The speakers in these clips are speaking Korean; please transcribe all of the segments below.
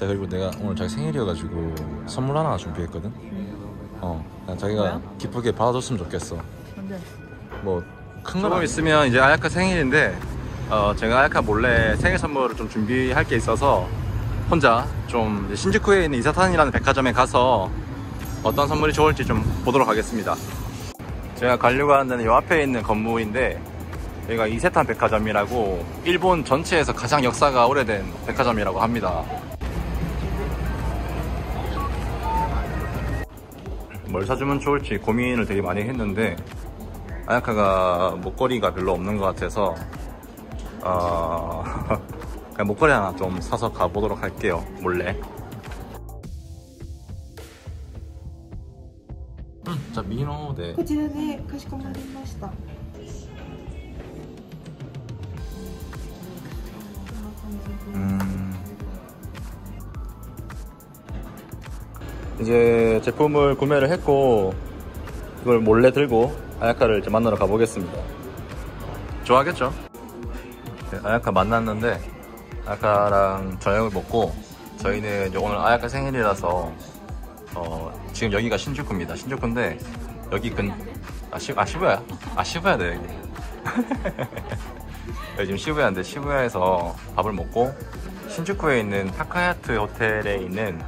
자 그리고 내가 오늘 자기 생일이어가지고 선물 하나 준비했거든. 어, 그냥 자기가 뭐야? 기쁘게 받아줬으면 좋겠어. 뭐큰 건 있으면 이제 아야카 생일인데 어, 제가 아야카 몰래 생일 선물을 좀 준비할 게 있어서 혼자 좀 이제 신주쿠에 있는 이사탄이라는 백화점에 가서 어떤 선물이 좋을지 좀 보도록 하겠습니다. 제가 가려고 하는 데는 이 앞에 있는 건물인데 여기가 이세탄 백화점이라고 일본 전체에서 가장 역사가 오래된 백화점이라고 합니다. 뭘 사주면 좋을지 고민을 되게 많이 했는데 아야카가 목걸이가 별로 없는 것 같아서 어... 그냥 목걸이 하나 좀 사서 가보도록 할게요 몰래 음, 자 미노でこちらでかしこまりました。 이제 제품을 구매를 했고 이걸 몰래 들고 아야카를 이제 만나러 가보겠습니다. 좋아하겠죠? 네, 아야카 만났는데 아야카랑 저녁을 먹고 저희는 이제 오늘 아야카 생일이라서 어, 지금 여기가 신주쿠입니다. 신주쿠인데 여기 근 아, 시, 아 시부야 아 시부야네 여기. 여기 지금 시부야인데 시부야에서 밥을 먹고 신주쿠에 있는 타카야트 호텔에 있는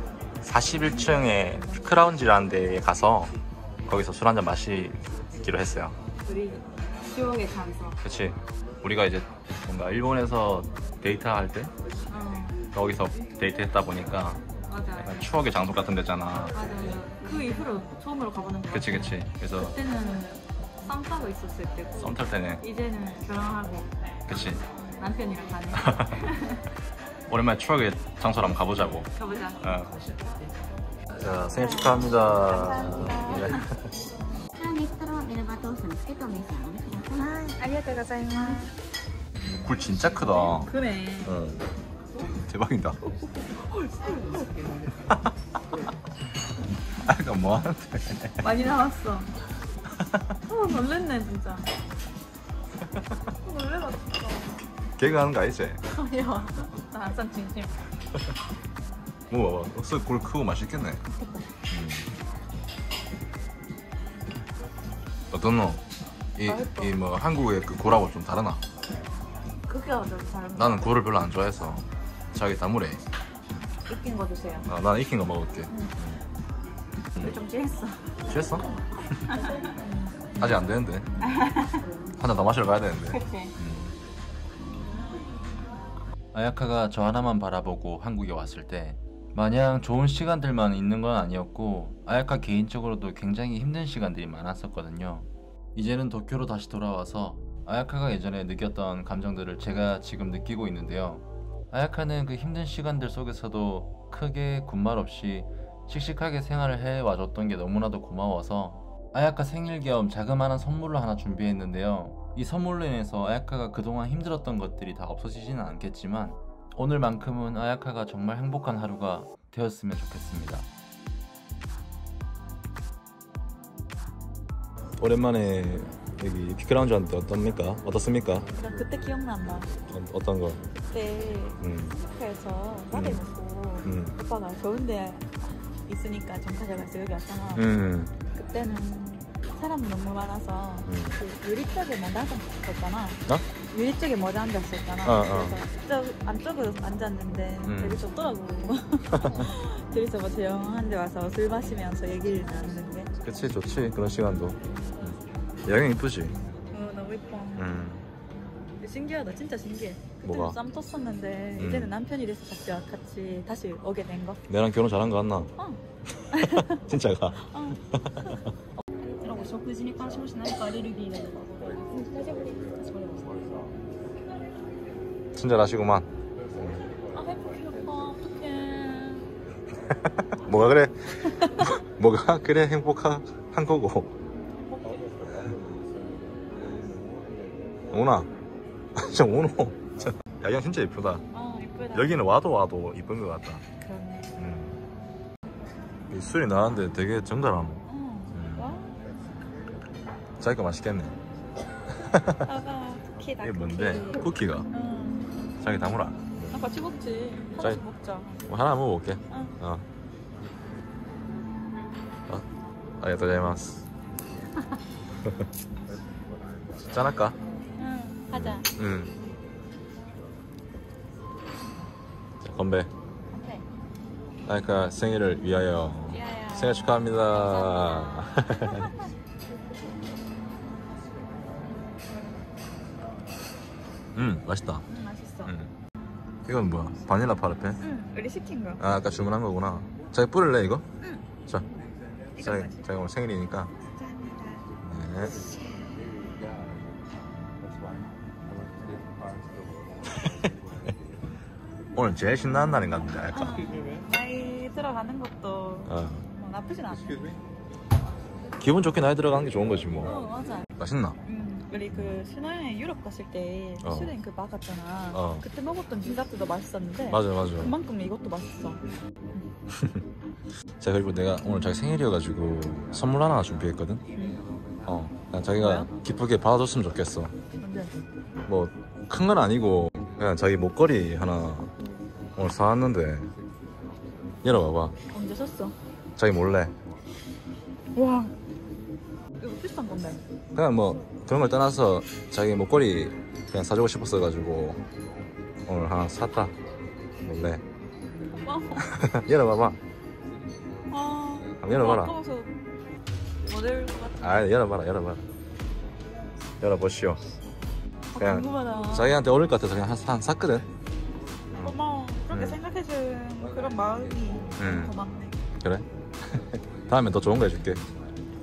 41층의 크라운지라는 데에 가서 거기서 술 한잔 마시기로 했어요 우리 추억의 감성. 그치 우리가 이제 뭔가 일본에서 데이트할 때 어, 거기서 데이트했다 보니까 맞아. 약간 추억의 장소 같은 데잖아 맞아, 맞아. 그 이후로 처음으로 가보는 거. 그치 그치 그래서 그때는 썸 타고 있었을 때고. 썸 탈 때는 이제는 결혼하고 그치 남편이랑 가네. 오랜만에 추억의 장소로 한번 가보자고 가보자. 어. 자 생일 축하합니다 네. ハーネストロミルバトーストにつけてお召し上がりください。ありがとうございます。 굴 진짜 크다 그래. 응. 대박이다 아 이거 뭐하는데 많이 나왔어. 어, 놀랬네, 진짜. 어, 놀래라, 진짜. 걔가 하는 거 아니지? 아니야. 나 항상 진심. 뭐 봐봐 역시 굴 크고 맛있겠네 음. 어떻노? 맛있어. 이뭐 한국의 그 굴하고 좀 다르나? 그게 잘 나는 굴을 별로 안 좋아해서 자기 다물에 익힌 거 드세요. 아, 나는 익힌 거 먹을게 우리 좀 취했어. 취했어? 아직 안 되는데 한 잔 더 마시러 가야 되는데 그치. 아야카가 저 하나만 바라보고 한국에 왔을 때 마냥 좋은 시간들만 있는 건 아니었고 아야카 개인적으로도 굉장히 힘든 시간들이 많았었거든요. 이제는 도쿄로 다시 돌아와서 아야카가 예전에 느꼈던 감정들을 제가 지금 느끼고 있는데요. 아야카는 그 힘든 시간들 속에서도 크게 군말 없이 씩씩하게 생활을 해와줬던 게 너무나도 고마워서 아야카 생일 겸 자그마한 선물을 하나 준비했는데요. 이 선물로 인해서 아야카가 그동안 힘들었던 것들이 다 없어지지는 않겠지만 오늘만큼은 아야카가 정말 행복한 하루가 되었으면 좋겠습니다. 오랜만에 여기 피크라운지 왔는데 어떻습니까? 어떻습니까? 나 그때 기억난다. 어, 떤 거? 그때 음, 카페에서 밥에 먹고 음, 오빠가 좋은데 있으니까 좀 가져가서 여기 왔잖아. 음, 그때는 사람이 너무 많아서 음. 그 유리 쪽에 못 앉았었잖아. 어? 유리 쪽에 못 앉았었잖아. 어, 어. 그래서 저 안쪽으로 앉았는데 음. 되게 좋더라고. 둘이서 뭐 조용한 데 와서 술 마시면서 얘기를 나누는 게. 그치 좋지 그런 시간도. 여행 이쁘지? 어, 너무 이뻐. 음, 신기하다. 진짜 신기해. 그때는 뭐가? 쌈 텄었는데 음. 이제는 남편이 돼서 같이, 와- 같이 다시 오게 된 거. 내랑 결혼 잘한 거 같나? 어. 진짜가? お 食事に関しまして何かアレルギーなどはございますか大丈夫ですかしこまりました 친절하시구만. 아, 행복해, 오빠. 어떡해. 뭐가 그래? 뭐가 그래 행복한 한 거고. 오나. 진짜 오노. 진짜 야경 진짜 이쁘다. 아, 이쁘다. 여기는 와도 와도 이쁜 것 같다. 그렇네. 음. 이 술이 나왔는데 되게 정갈함. 어. 자기가 맛있겠네. 아가 쿠키다. 이게 뭔데? 쿠키. 쿠키 가. 응. 자기 다물어. 아, 같이 먹지. 자, 하나씩 먹자. 뭐 하나 먹어볼게 응. 어. 어. 아리가또 고자이마스 짠할까? 응. 하자. 응 자, 건배 오케이. 아이카 생일을 위하여 야야. 생일 축하합니다 음 맛있다 응, 맛있어. 음. 이건 뭐야? 바닐라 파르페? 응. 우리 시킨 거. 아 아까 주문한 거구나 자기 뿌릴래 이거? 응. 자 이거 자기, 뭐지? 자기 오늘 생일이니까 감사합니다. 네. 오늘 제일 신나는 날인 것 같은데 알까? 나이 들어가는 것도 어. 뭐 나쁘진 않아. 기분 좋게 나이 들어가는 게 좋은 거지 뭐어 맞아. 맛있나? 음, 우리 그 신혼여행 유럽 갔을 때 어. 스웨덴 그 막았잖아. 어. 그때 먹었던 디저트도 맛있었는데 맞아 맞아 그만큼 이것도 맛있어. 자 그리고 내가 오늘 자기 생일이어가지고 선물 하나 준비했거든 응. 어 그냥 자기가 뭐야? 기쁘게 받아줬으면 좋겠어 뭔데? 뭐 큰 건 아니고 그냥 자기 목걸이 하나 오늘 사왔는데 열어봐봐 언제 샀어? 자기 몰래 와. 이거 비싼 건데. 그냥 뭐 그런 걸 떠나서 자기 목걸이 그냥 사주고 싶었어 가지고 오늘 하나 샀다 몰래 와. 열어봐봐 아. 한번 열어봐라 아까워서 모델 같은. 아 열어봐라 열어봐라 열어보시오 아, 그냥 궁금하다. 자기한테 어울릴 것 같아서 그냥 한, 한 샀거든 고마워. 그렇게 음. 생각해준 그런 마음이 음. 고맙네. 그래? 다음에 더 좋은 거 해줄게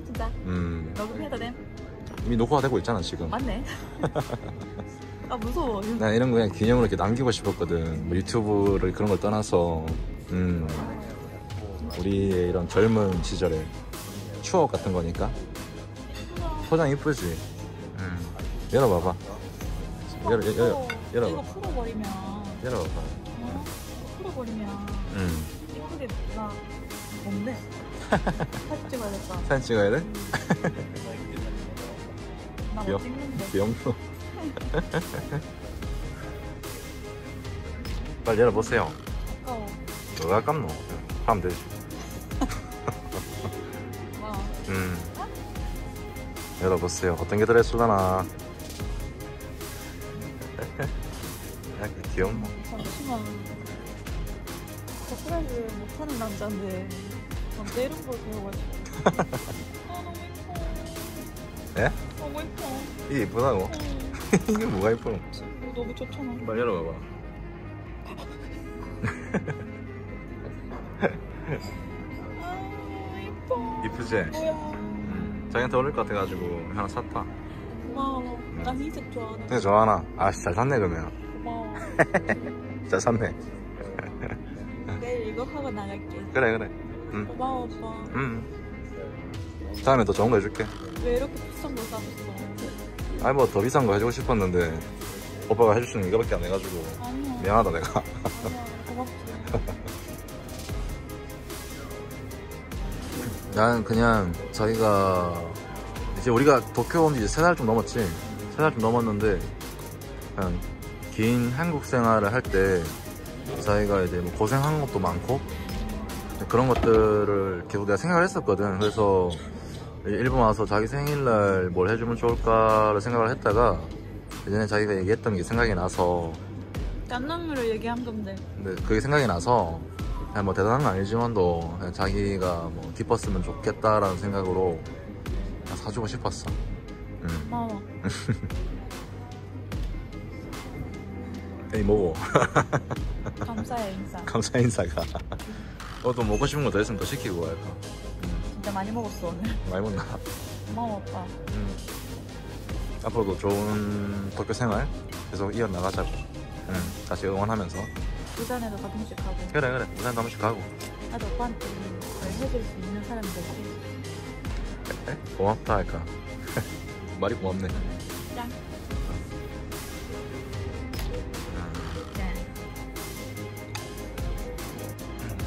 진짜? 음 녹음해도 돼? 이미 녹화가 되고 있잖아 지금. 맞네. 아 무서워. 난 이런 거 그냥 기념으로 이렇게 남기고 싶었거든. 뭐 유튜브를 그런 걸 떠나서. 음. 우리의 이런 젊은 시절의 추억 같은 거니까. 포장 이쁘지? 음. 열어봐봐. 열어 열어 열어 이거 열어봐 풀어버리면. 열어봐봐. 어? 풀어버리면 음. 이쁘게 나 뭔데? 사진 찍어야겠다. 사진 찍어야 돼? 찍는데? 귀엽노 빨리 열어보세요 아까워. 뭐가 아깝노 하면 되지 와. 음. 열어보세요. 어떤 게 들어있을라나. 약간 귀엽나? 잠시만. surprise 못하는 남자인데 언제 이런 걸 배워가지고. 아 너무 예뻐. 예? 너무 예뻐. 이게 이쁘다고? 어, 이게 뭐가 이쁘노? 친구 너무 좋잖아. 빨리 열어봐봐. 아 예뻐. 이쁘지? 뭐야. 음. 자기한테 어울릴 것 같아가지고 하나 샀다. 고마워. 난 흰색 좋아하는. 되게 좋아하나? 아, 잘 샀네, 그러면. 고마워. 잘 샀네. 내일 이거 하고 나갈게. 그래, 그래. 음. 고마워 오빠. 음. 다음에 더 좋은 거 해줄게. 왜 이렇게 비싼 거 사줬어? 아니, 뭐 더 비싼 거 해주고 싶었는데, 오빠가 해줄 수 있는 이거밖에 안 해가지고. 아니야. 미안하다, 내가. 난 그냥 저희가 이제 우리가 도쿄 온지세달 좀 넘었지 세 달 좀 넘었는데 그냥 긴 한국 생활을 할때 저희가 이제 뭐 고생한 것도 많고 그런 것들을 계속 내가 생각을 했었거든 그래서 일본 와서 자기 생일날 뭘 해주면 좋을까를 생각을 했다가 예전에 자기가 얘기했던 게 생각이 나서 깐남으로 얘기한 건데. 근데 그게 생각이 나서 그냥 뭐 대단한 건 아니지만도 그냥 자기가 뭐 기뻤으면 좋겠다라는 생각으로 그냥 사주고 싶었어. 음. 고마워. 에이 뭐고 감사해 인사. 감사 인사가. 너도 먹고 싶은 거 더 있으면 더 시키고 할까. 음. 진짜 많이 먹었어 오늘. 많이 먹나? 고마워 오빠. 음. 앞으로도 좋은 도쿄 생활 계속 이어 나가자고. 음. 다시 응원하면서. 부산에도 가끔씩 가고. 그래 그래. 부산 한 번씩 가고. 나도 오빠한테 잘 해줄 수 있는 사람 될게. 그래? 고맙다 할까. 말이 고맙네. 짠.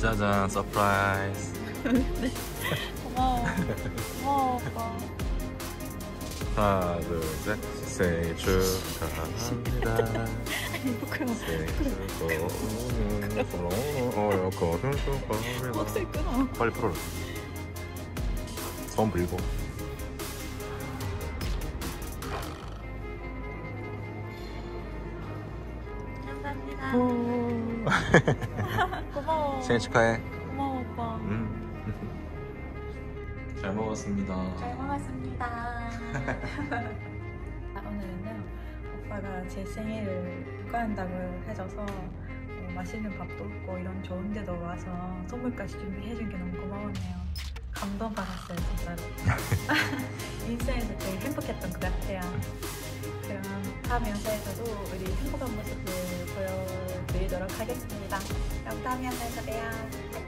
짜잔 surprise. 고마워. 오빠. 하나 둘셋 생일 축하합니다 행복해요. 어, 확실히 끊어. 빨리 풀어라. 소원 빌고. 감사합니다. 고마워. 생일 축하해. 먹었습니다. 잘 먹었습니다. 아, 오늘은요 오빠가 제 생일을 축하한다고 해줘서 어, 맛있는 밥도 먹고 이런 좋은 데도 와서 선물까지 준비해준 게 너무 고마웠네요. 감동받았어요 진짜로. 인생에서 제일 행복했던 것 같아요. 그럼 다음 영상에서도 우리 행복한 모습을 보여드리도록 하겠습니다. 그럼 다음 영상에서 봬요.